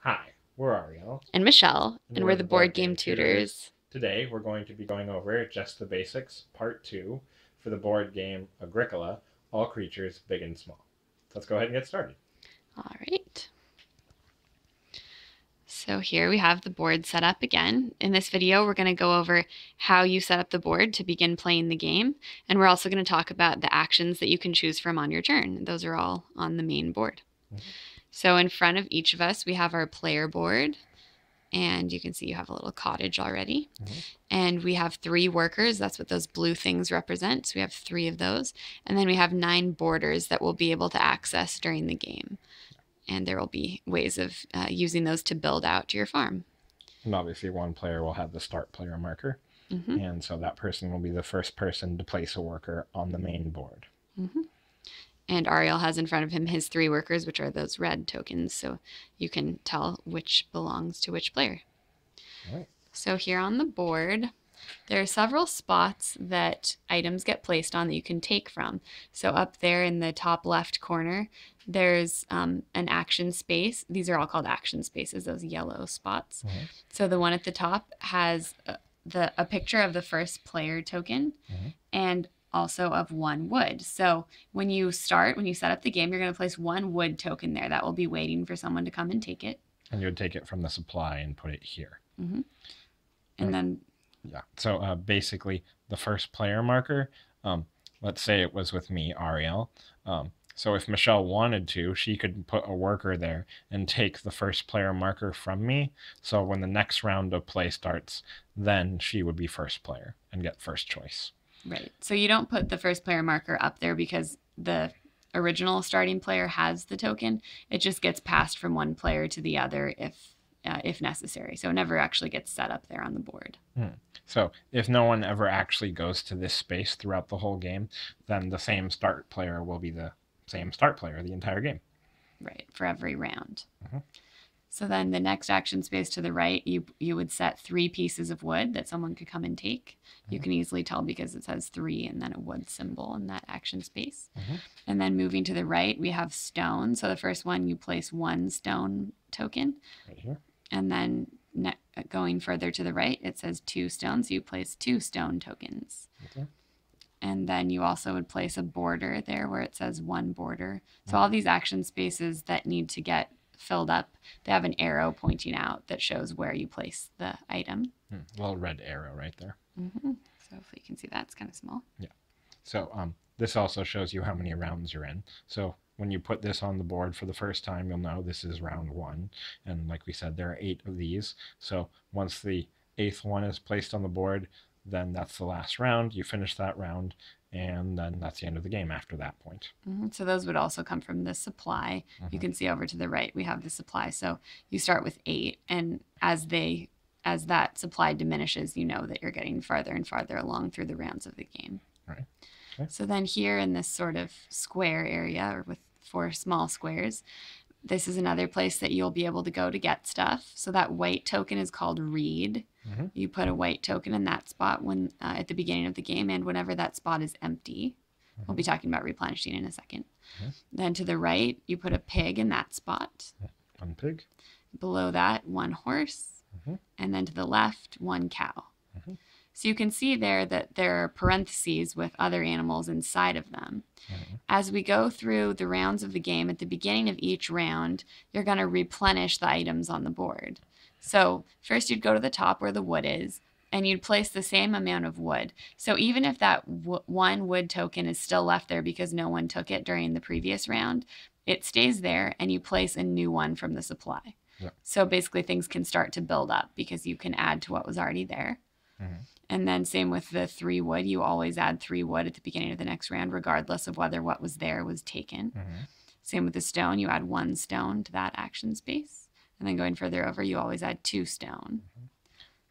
Hi, we're Ariel. and Michelle, and, we're, the board game tutors. Today we're going to be going over Just the Basics, Part 2, for the board game Agricola, All Creatures Big and Small. Let's go ahead and get started. All right. So here we have the board set up again. In this video, we're going to go over how you set up the board to begin playing the game. And we're also going to talk about the actions that you can choose from on your turn. Those are all on the main board. Mhm. So in front of each of us, we have our player board. And you can see you have a little cottage already. Mhm. And we have three workers. That's what those blue things represent. So we have three of those. And then we have nine borders that we'll be able to access during the game and there will be ways of uh, using those to build out to your farm. And obviously, one player will have the start player marker, hmm and so that person will be the first person to place a worker on the main board. And Ariel has in front of him his three workers, which are those red tokens, so you can tell which belongs to which player. All right. So here on the board, there are several spots that items get placed on that you can take from. So up there in the top left corner, there's um, an action space. These are all called action spaces, those yellow spots. Mhm. So the one at the top has uh, the a picture of the first player token Mhm. and also of one wood. So when you start, when you set up the game, you're going to place one wood token there that will be waiting for someone to come and take it. And you would take it from the supply and put it here. And Right. then Yeah. So uh, basically, the first player marker, um, let's say it was with me, Ariel. Um, so if Michelle wanted to, she could put a worker there and take the first player marker from me. So when the next round of play starts, then she would be first player and get first choice. Right. So you don't put the first player marker up there because the original starting player has the token. It just gets passed from one player to the other if uh, if necessary. So it never actually gets set up there on the board. So if no one ever actually goes to this space throughout the whole game, then the same start player will be the same start player the entire game. Right. For every round. Mhm. So then the next action space to the right, you you would set three pieces of wood that someone could come and take. You Mhm. can easily tell because it says three and then a wood symbol in that action space. Mhm. And then moving to the right, we have stone. So the first one, you place one stone token. Right here. And then ne- going further to the right, it says two stones. You place two stone tokens. Okay. And then you also would place a border there where it says one border. So all these action spaces that need to get filled up, they have an arrow pointing out that shows where you place the item. Hmm, little red arrow right there. hmm So hopefully you can see that. It's kind of small. Yeah. So um, this also shows you how many rounds you're in. So when you put this on the board for the first time, you'll know this is round one. And like we said, there are eight of these. So once the eighth one is placed on the board, then that's the last round. You finish that round, and then that's the end of the game after that point. hmm So those would also come from the supply. You Mhm. can see over to the right, we have the supply. So you start with eight, and as they as that supply diminishes, you know that you're getting farther and farther along through the rounds of the game. Right. Okay. So then here in this sort of square area, or with four small squares, this is another place that you'll be able to go to get stuff. So that white token is called reed. Mhm. You put a white token in that spot when uh, at the beginning of the game, and whenever that spot is empty. We'll be talking about replenishing in a 2nd Mhm. Then to the right, you put a pig in that spot. One pig. Below that, one horse. Mhm. And then to the left, one cow. So you can see there that there are parentheses with other animals inside of them. Mhm. As we go through the rounds of the game, at the beginning of each round, you're going to replenish the items on the board. So first, you'd go to the top where the wood is, and you'd place the same amount of wood. So even if that w- one wood token is still left there because no one took it during the previous round, it stays there, and you place a new one from the supply. Yeah. So basically, things can start to build up because you can add to what was already there. Mhm. And then same with the three wood, you always add three wood at the beginning of the next round, regardless of whether what was there was taken. Mhm. Same with the stone, you add one stone to that action space. And then going further over, you always add two stone.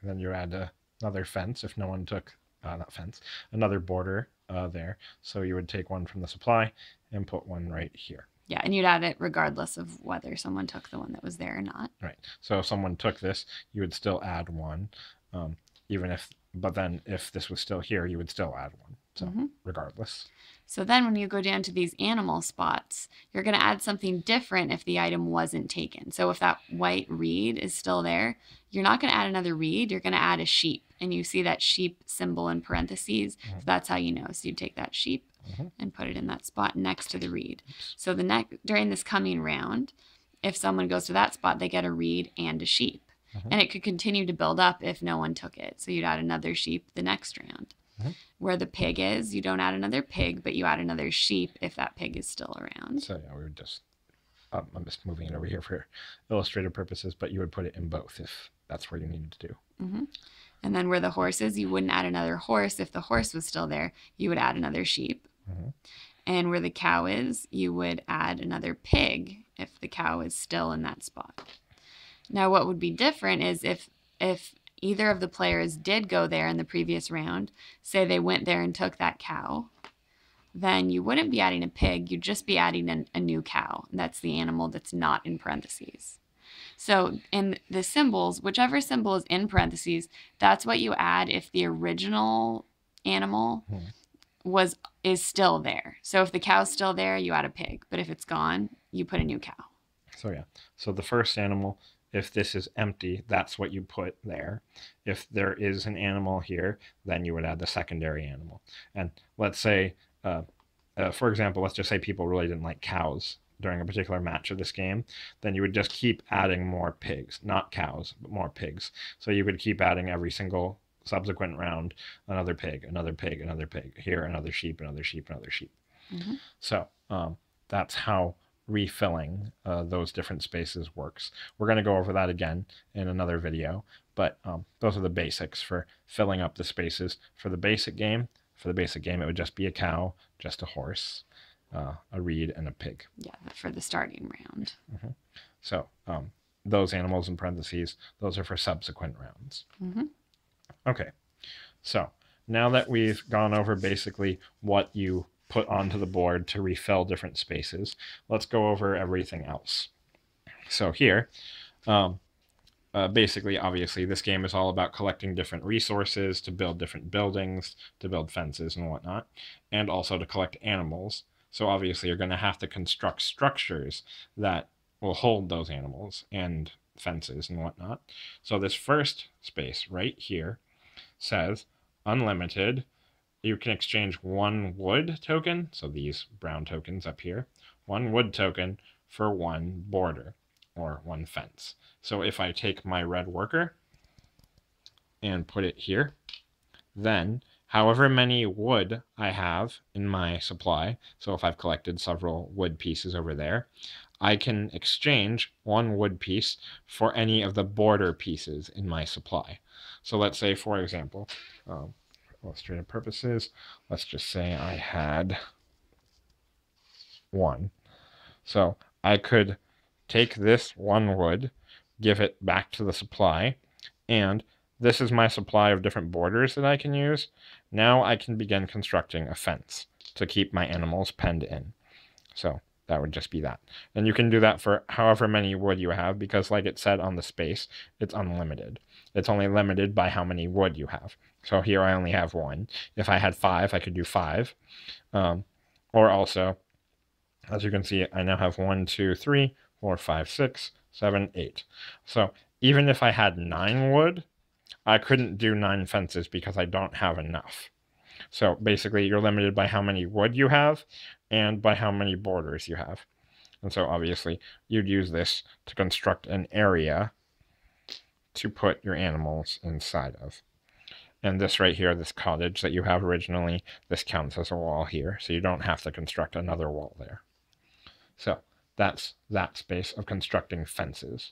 And then you add uh, another fence if no one took, uh, not fence, another border uh, there. So you would take one from the supply and put one right here. Yeah, and you'd add it regardless of whether someone took the one that was there or not. Right. So if someone took this, you would still add one, um, even if. But then if this was still here, you would still add one. So Mhm. regardless. So then when you go down to these animal spots, you're going to add something different if the item wasn't taken. So if that white reed is still there, you're not going to add another reed, you're going to add a sheep. And you see that sheep symbol in parentheses. Mhm. So that's how you know. So you take that sheep Mhm. and put it in that spot next to the reed. So the next during this coming round, if someone goes to that spot, they get a reed and a sheep. Mhm. And it could continue to build up if no one took it. So you'd add another sheep the next round. Mhm. Where the pig is, you don't add another pig, but you add another sheep if that pig is still around. So yeah, we would just um, I'm just moving it over here for illustrative purposes, but you would put it in both if that's where you needed to do. hmm And then where the horse is, you wouldn't add another horse. If the horse was still there, you would add another sheep. Mhm. And where the cow is, you would add another pig if the cow is still in that spot. Now, what would be different is if if either of the players did go there in the previous round, say they went there and took that cow, then you wouldn't be adding a pig. You'd just be adding an, a new cow. That's the animal that's not in parentheses. So in the symbols, whichever symbol is in parentheses, that's what you add if the original animal Hmm. was is still there. So if the cow's still there, you add a pig. But if it's gone, you put a new cow. So yeah. So the first animal, if this is empty, that's what you put there. If there is an animal here, then you would add the secondary animal. And let's say, uh, uh, for example, let's just say people really didn't like cows during a particular match of this game, then you would just keep adding more pigs, not cows, but more pigs. So you would keep adding every single subsequent round another pig, another pig, another pig, here another sheep, another sheep, another sheep. Mhm. So um, that's how refilling uh, those different spaces works. We're going to go over that again in another video, but um, those are the basics for filling up the spaces. For the basic game, for the basic game, it would just be a cow, just a horse, uh, a reed, and a pig. Yeah, for the starting round. So um, those animals in parentheses, those are for subsequent rounds. hmm Okay, so now that we've gone over basically what you put onto the board to refill different spaces, let's go over everything else. So here, um, uh, basically, obviously, this game is all about collecting different resources to build different buildings, to build fences and whatnot, and also to collect animals. So obviously, you're going to have to construct structures that will hold those animals and fences and whatnot. So this first space right here says unlimited. You can exchange one wood token, so these brown tokens up here, one wood token for one border or one fence. So if I take my red worker and put it here, then however many wood I have in my supply, so if I've collected several wood pieces over there, I can exchange one wood piece for any of the border pieces in my supply. So let's say, for example, um, illustrative purposes, let's just say I had one. So I could take this one wood, give it back to the supply, and this is my supply of different borders that I can use. Now I can begin constructing a fence to keep my animals penned in. So that would just be that. And you can do that for however many wood you have because like it said on the space, it's unlimited. It's only limited by how many wood you have. So here I only have one. If I had five, I could do five. Um, or also, as you can see, I now have one, two, three, four, five, six, seven, eight. So even if I had nine wood, I couldn't do nine fences because I don't have enough. So basically, you're limited by how many wood you have and by how many borders you have. And so obviously, you'd use this to construct an area to put your animals inside of. And this right here, this cottage that you have originally, this counts as a wall here, so you don't have to construct another wall there. So that's that space of constructing fences.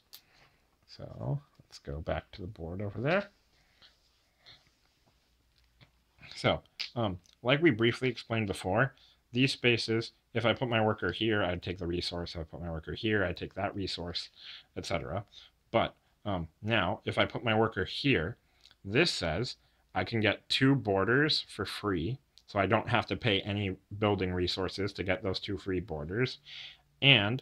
So let's go back to the board over there. So, um, like we briefly explained before, these spaces, if I put my worker here, I'd take the resource. If I put my worker here, I'd take that resource, etc. But um, now, if I put my worker here, this says I can get two borders for free. So I don't have to pay any building resources to get those two free borders. And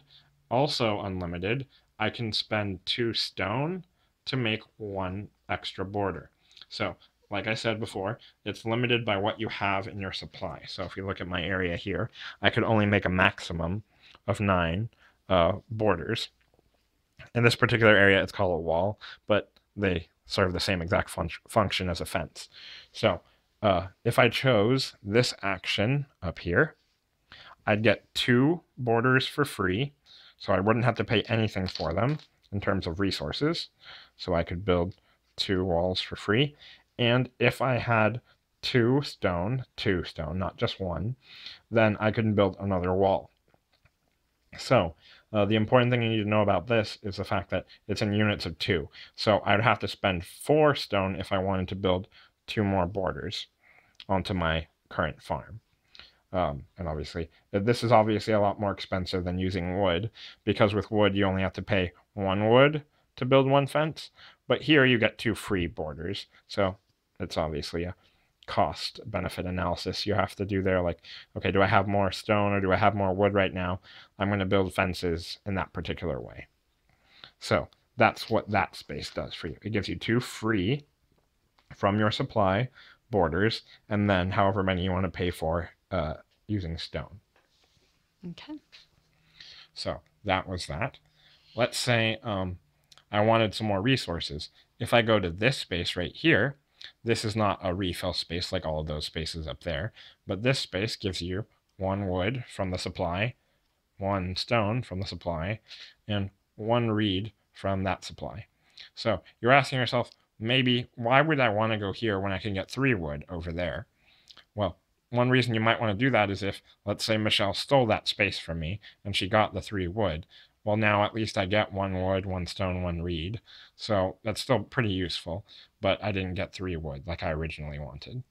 also unlimited, I can spend two stone to make one extra border. So like I said before, it's limited by what you have in your supply. So if you look at my area here, I could only make a maximum of nine uh, borders. In this particular area, it's called a wall, but they serve the same exact fun function as a fence. So uh, if I chose this action up here, I'd get two borders for free, so I wouldn't have to pay anything for them in terms of resources. So I could build two walls for free. And if I had two stone, two stone, not just one, then I could build another wall. So uh, the important thing you need to know about this is the fact that it's in units of two. So I'd have to spend four stone if I wanted to build two more borders onto my current farm. Um, and obviously, uh, this is obviously a lot more expensive than using wood, because with wood you only have to pay one wood to build one fence, but here you get two free borders. So it's obviously a cost benefit analysis. You have to do there like okay do i have more stone or do i have more wood right now? I'm going to build fences in that particular way. So that's what that space does for you. It gives you two free from your supply borders and then however many you want to pay for uh, using stone. Okay. so that was that. Let's say um, i wanted some more resources. If i go to this space right here this is not a refill space like all of those spaces up there, but this space gives you one wood from the supply, one stone from the supply, and one reed from that supply. So you're asking yourself, maybe, why would I want to go here when I can get three wood over there? Well, one reason you might want to do that is if, let's say, Michelle stole that space from me and she got the three wood. Well, now at least I get one wood, one stone, one reed. So that's still pretty useful, but I didn't get three wood like I originally wanted.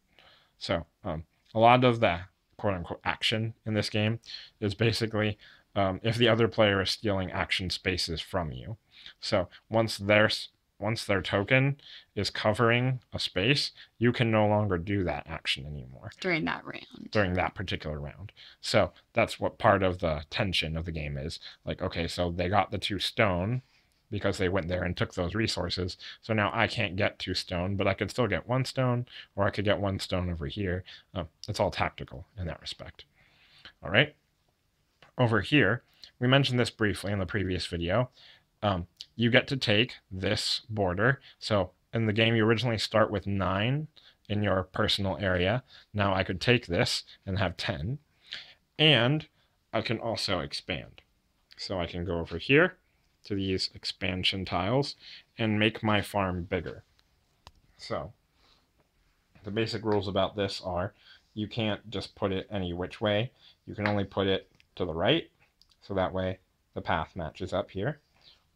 So um, a lot of the quote unquote action in this game is basically um, if the other player is stealing action spaces from you. So once there's once their token is covering a space, you can no longer do that action anymore During that round. during that particular round. So that's what part of the tension of the game is. Like, okay, so they got the two stone because they went there and took those resources. So now I can't get two stone, but I could still get one stone, or I could get one stone over here. Um, it's all tactical in that respect. All right. Over here, we mentioned this briefly in the previous video. Um, you get to take this border. So in the game, you originally start with nine in your personal area. Now I could take this and have 10. And I can also expand. So I can go over here to these expansion tiles and make my farm bigger. So the basic rules about this are you can't just put it any which way. You can only put it to the right. So that way the path matches up here.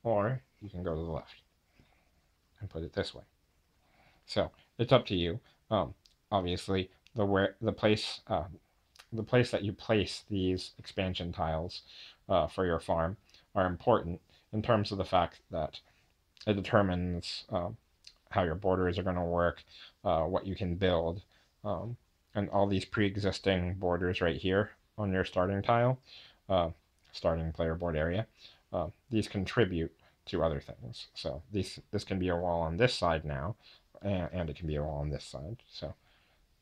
Or you can go to the left and put it this way. So it's up to you. Um, obviously, the where the place uh, the place that you place these expansion tiles uh, for your farm are important in terms of the fact that it determines um, how your borders are going to work, uh, what you can build, um, and all these pre-existing borders right here on your starting tile, uh, starting player board area. Uh, these contribute to other things. So these this can be a wall on this side now, and, and it can be a wall on this side. So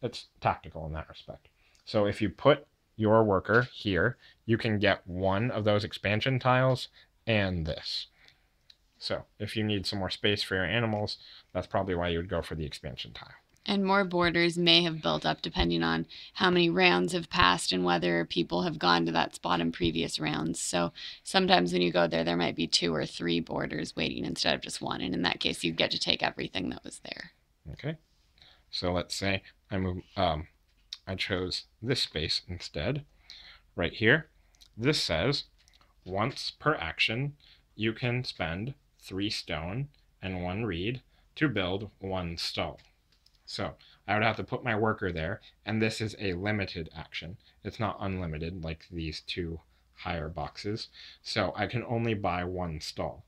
it's tactical in that respect. So if you put your worker here, you can get one of those expansion tiles and this. So if you need some more space for your animals, that's probably why you would go for the expansion tile. And more borders may have built up depending on how many rounds have passed and whether people have gone to that spot in previous rounds. So sometimes when you go there, there might be two or three borders waiting instead of just one. And in that case, you get to take everything that was there. Okay. So let's say I move, um, I chose this space instead, right here. This says once per action, you can spend three stone and one reed to build one stall. So I would have to put my worker there, and this is a limited action. It's not unlimited like these two higher boxes. So I can only buy one stall.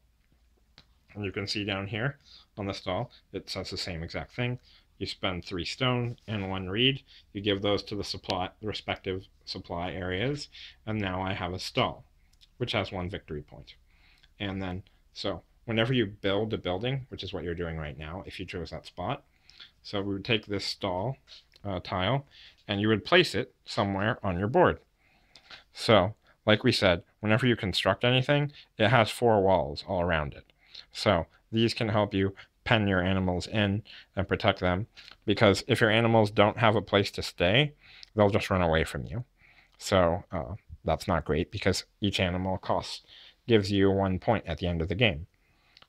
And you can see down here on the stall, it says the same exact thing. You spend three stone and one reed. You give those to the supply, respective supply areas, and now I have a stall, which has one victory point. And then, so whenever you build a building, which is what you're doing right now, if you chose that spot, So we would take this stall uh, tile and you would place it somewhere on your board. So, like we said, whenever you construct anything, it has four walls all around it. So these can help you pen your animals in and protect them because if your animals don't have a place to stay, they'll just run away from you. So uh, that's not great because each animal costs gives you one point at the end of the game.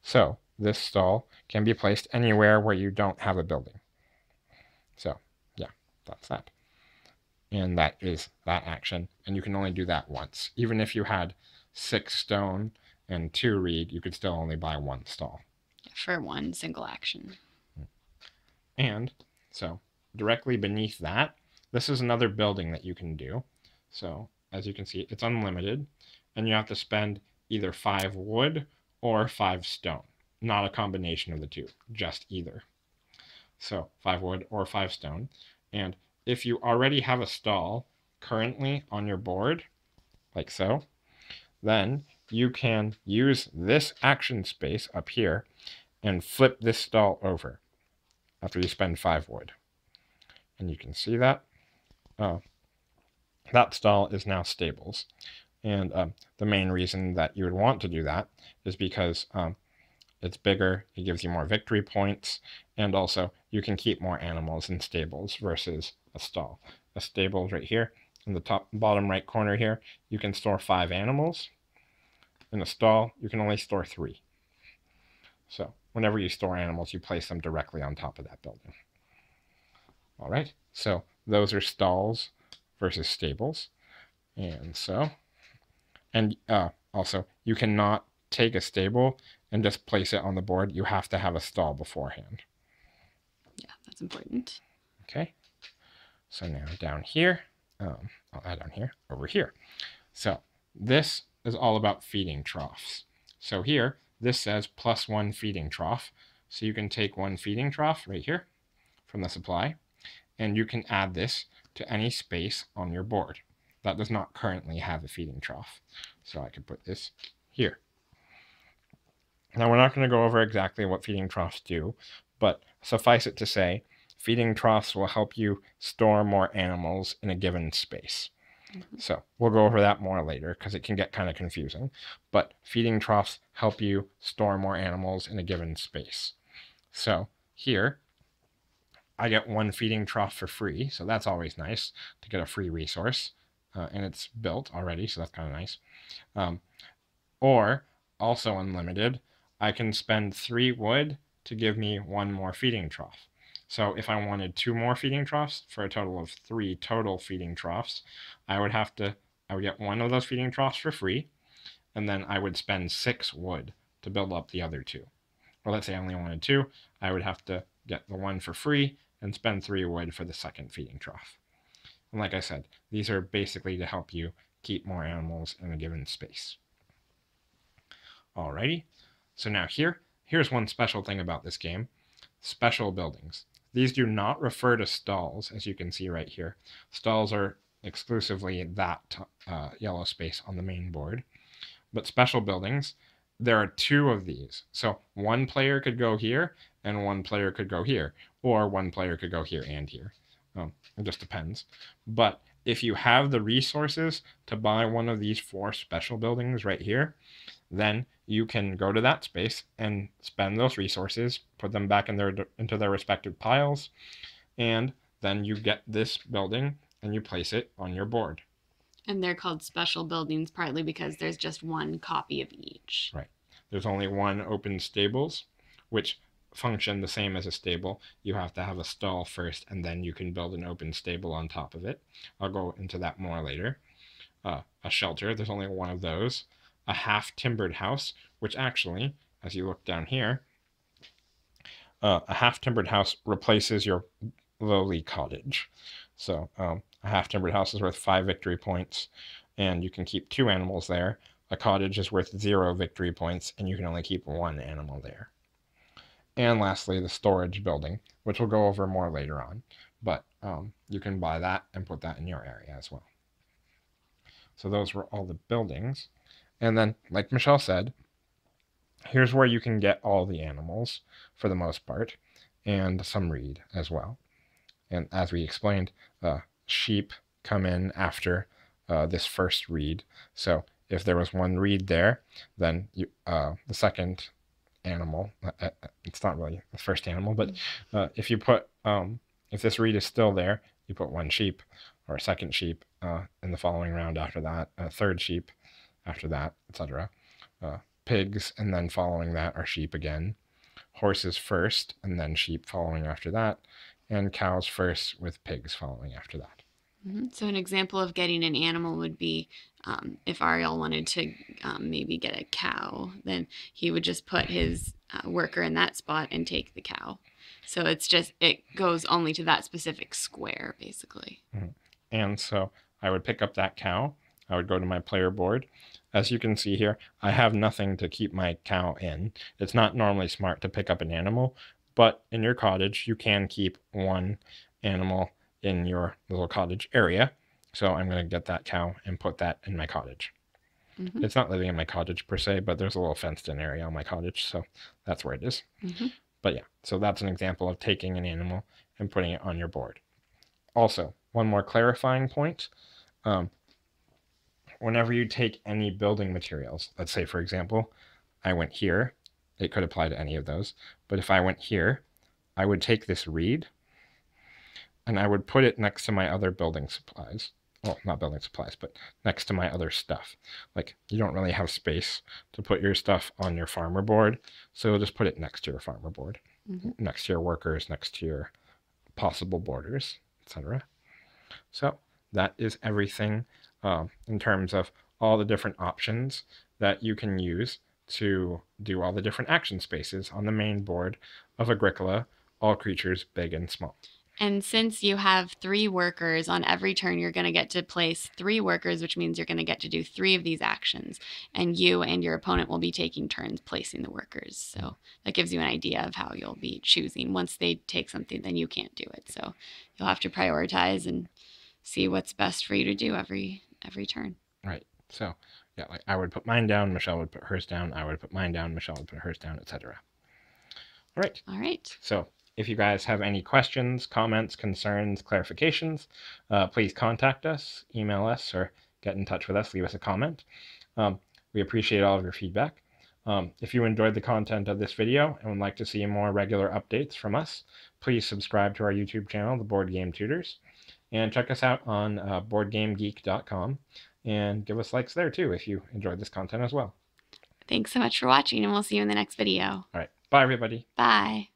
So this stall can be placed anywhere where you don't have a building. So yeah, that's that. And that is that action. And you can only do that once. Even if you had six stone and two reed, you could still only buy one stall. For one single action. And so directly beneath that, this is another building that you can do. So as you can see, it's unlimited and you have to spend either five wood or five stone, not a combination of the two, just either. So five wood or five stone. And if you already have a stall currently on your board, like so, then you can use this action space up here and flip this stall over after you spend five wood. And you can see that. Uh, that stall is now stables. And um, the main reason that you would want to do that is because um, it's bigger, it gives you more victory points, and also you can keep more animals in stables versus a stall. A stable right here in the top bottom right corner here. You can store five animals. In a stall, you can only store three. So whenever you store animals, you place them directly on top of that building. All right, so those are stalls versus stables. And so, and uh, also, you cannot take a stable and just place it on the board. You have to have a stall beforehand. Yeah, that's important. Okay. So now down here, um, I'll add on here, over here. So this is all about feeding troughs. So here, this says plus one feeding trough. So you can take one feeding trough right here from the supply, and you can add this to any space on your board that does not currently have a feeding trough. So I could put this here. Now we're not going to go over exactly what feeding troughs do, but suffice it to say, feeding troughs will help you store more animals in a given space. Mm-hmm. So we'll go over that more later because it can get kind of confusing. But feeding troughs help you store more animals in a given space. So here, I get one feeding trough for free. So that's always nice to get a free resource. Uh, and it's built already, so that's kind of nice. Um, or, also unlimited, I can spend three wood to give me one more feeding trough. So if I wanted two more feeding troughs for a total of three total feeding troughs, I would have to, I would get one of those feeding troughs for free, and then I would spend six wood to build up the other two. Or let's say I only wanted two, I would have to get the one for free and spend three wood for the second feeding trough. And like I said, these are basically to help you keep more animals in a given space. Alrighty, so now here, here's one special thing about this game, special buildings. These do not refer to stalls, as you can see right here. Stalls are exclusively that uh, yellow space on the main board. But special buildings, there are two of these. So one player could go here, and one player could go here, or one player could go here and here. Um, it just depends. But if you have the resources to buy one of these four special buildings right here, then you can go to that space and spend those resources, put them back in their into their respective piles, and then you get this building and you place it on your board. And they're called special buildings partly because there's just one copy of each. Right. There's only one open stables, which function the same as a stable. You have to have a stall first, and then you can build an open stable on top of it. I'll go into that more later. Uh, a shelter, there's only one of those a half timbered house, which actually, as you look down here, uh, a half timbered house replaces your lowly cottage. So um, a half timbered house is worth five victory points, and you can keep two animals there. A cottage is worth zero victory points, and you can only keep one animal there. And lastly, the storage building, which we'll go over more later on. But um, you can buy that and put that in your area as well. So those were all the buildings. And then, like Michelle said, here's where you can get all the animals for the most part. and some reed as well. And as we explained, uh, sheep come in after uh, this first reed. So if there was one reed there, then you, uh, the second animal, uh, uh, it's not really the first animal, but uh, if you put, um, if this reed is still there, you put one sheep or a second sheep in the following round after that, a third sheep after that, etc. Uh, pigs, and then following that are sheep again. Horses first, and then sheep following after that, and cows first with pigs following after that. Mhm. So, an example of getting an animal would be um, if Ariel wanted to um, maybe get a cow, then he would just put his uh, worker in that spot and take the cow. So, it's just, it goes only to that specific square, basically. And so I would pick up that cow. I would go to my player board. As you can see here, I have nothing to keep my cow in. It's not normally smart to pick up an animal, but in your cottage, you can keep one animal in your little cottage area. So I'm going to get that cow and put that in my cottage. Mhm. It's not living in my cottage per se, but there's a little fenced in area on my cottage. So that's where it is. Mhm. But yeah, so that's an example of taking an animal and putting it on your board. Also, one more clarifying point. Um, whenever you take any building materials, let's say, for example, I went here, it could apply to any of those, but if I went here, I would take this reed and I would put it next to my other building supplies. Well, not building supplies, but next to my other stuff. Like, you don't really have space to put your stuff on your farmer board, so just put it next to your farmer board, Mhm. next to your workers, next to your possible borders, etc. So that is everything um, in terms of all the different options that you can use to do all the different action spaces on the main board of Agricola, all creatures big and small. And since you have three workers on every turn, you're going to get to place three workers, which means you're going to get to do three of these actions. And you and your opponent will be taking turns placing the workers. So that gives you an idea of how you'll be choosing. Once they take something, then you can't do it. So you'll have to prioritize and see what's best for you to do every every turn. Right. So yeah, like I would put mine down, Michelle would put hers down, I would put mine down, Michelle would put hers down, etc. All right. All right. So if you guys have any questions, comments, concerns, clarifications, uh, please contact us, email us, or get in touch with us. Leave us a comment. Um, we appreciate all of your feedback. Um, if you enjoyed the content of this video and would like to see more regular updates from us, please subscribe to our YouTube channel, The Board Game Tutors, and check us out on uh, BoardGameGeek.com and give us likes there too if you enjoyed this content as well. Thanks so much for watching, and we'll see you in the next video. All right. Bye, everybody. Bye.